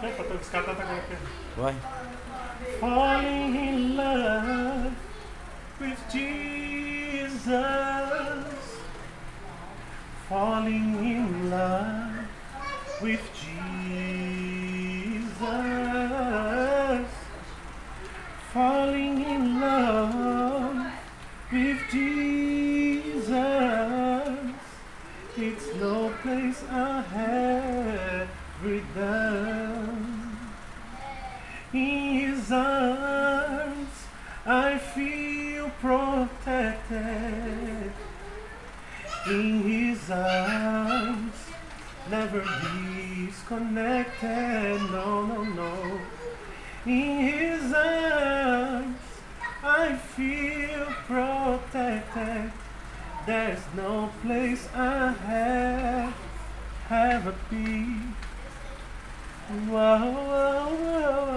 Vai. Falling in love with Jesus. Falling in love with Jesus. Falling in love with Jesus. It's no place I have his arms I feel protected. In his arms, never be disconnected. No, no, no. In his arms, I feel protected. There's no place I have have a peace. Whoa, whoa, whoa.